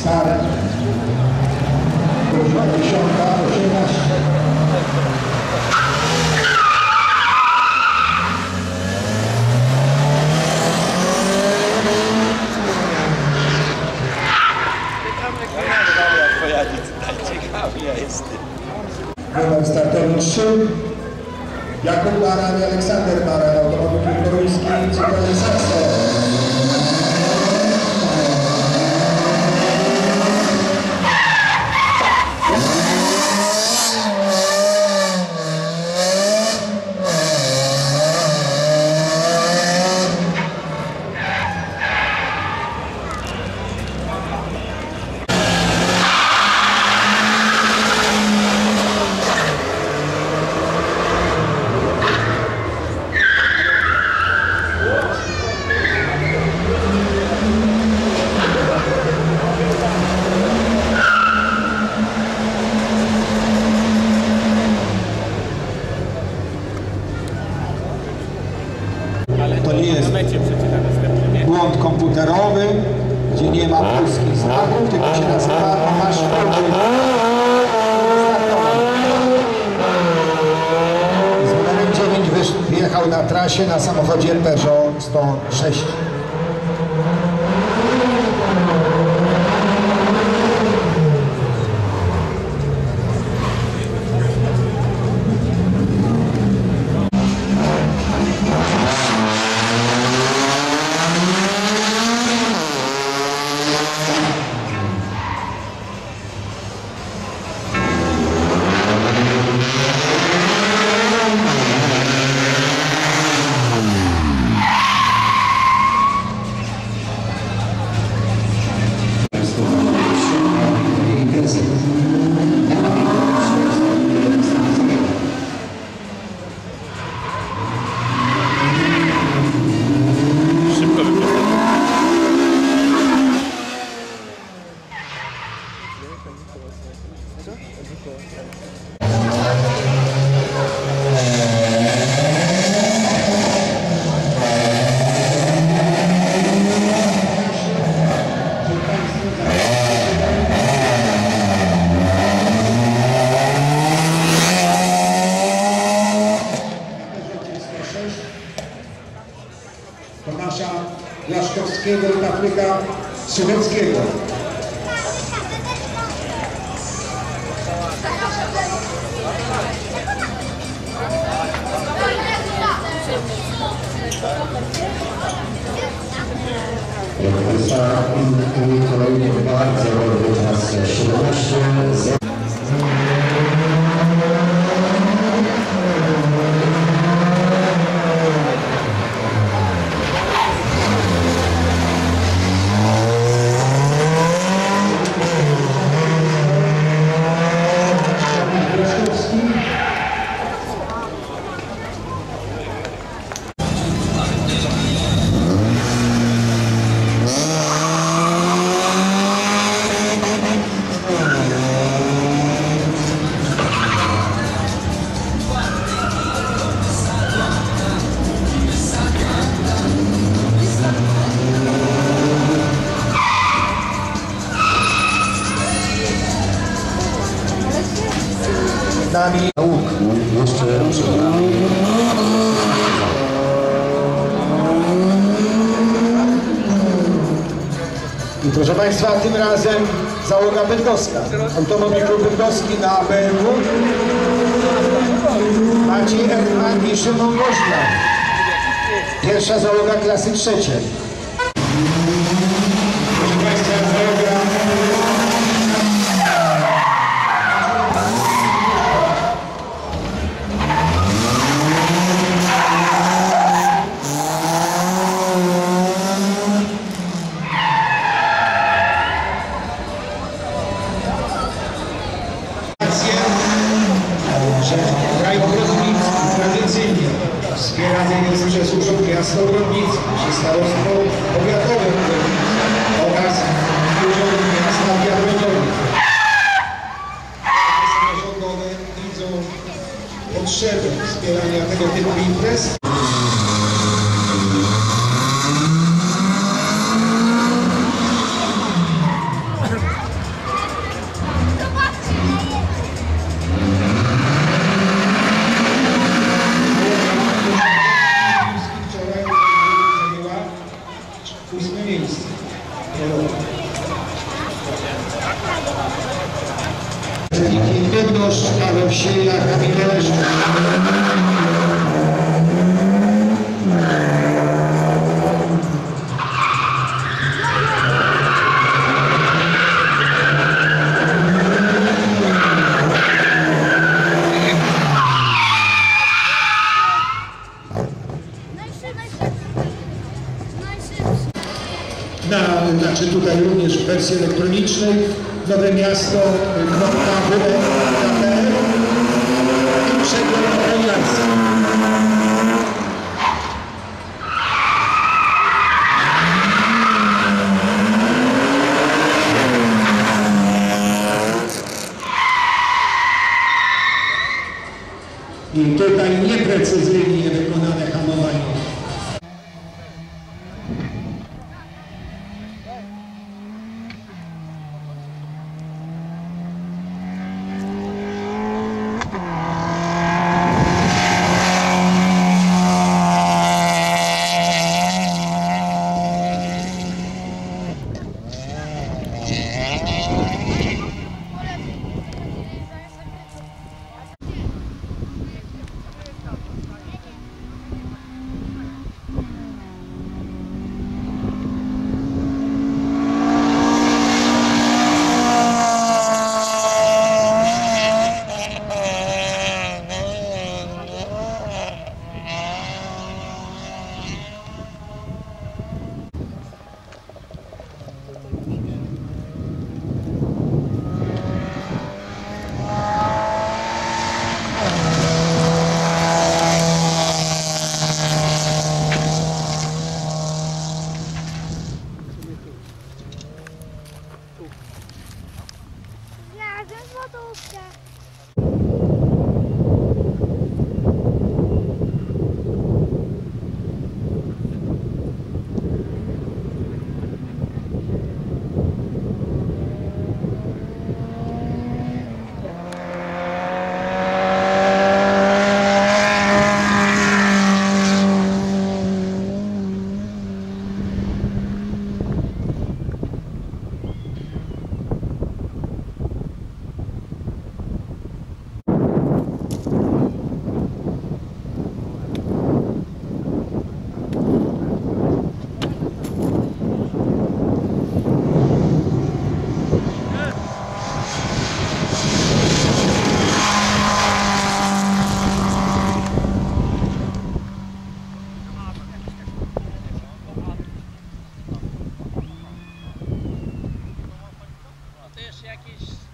stare. Godzina 10, 18. Numer startowy 3. Jakub Baran i Aleksander Baran, automobil koruński, Cypryl Sasso. To nie jest błąd komputerowy, gdzie nie ma polskich znaków, tylko się nazywa masz Z numerem 9 wysz- wjechał na trasie na samochodzie Peugeot 106. I Patryka Szyleckiego. Proszę Państwa, kolejny bardzo dobry czas 17. Państwa, tym razem załoga bydgoska. Automobil Klub Bydgoski na BMW. Maciej Erdman i Szymon Woźna. Pierwsza załoga klasy trzeciej. Powiatowe Brodnic oraz Urząd Miasta Białegowic. Samorządowe widzą potrzebę wspierania tego typu imprez. Wersji elektronicznej. Nowe Miasto, jakieś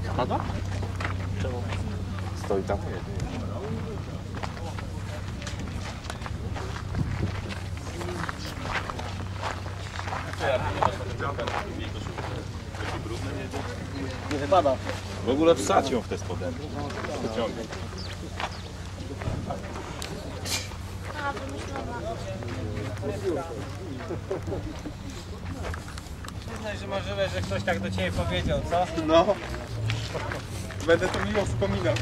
Pada? Czemu? Stoi tam. Nie wypada. W ogóle wsadź ją w te spodenki. Wyciągnij. Przyznaj, że możliwe, że ktoś tak do ciebie powiedział, co? No. Vede to mimo vzpomínat.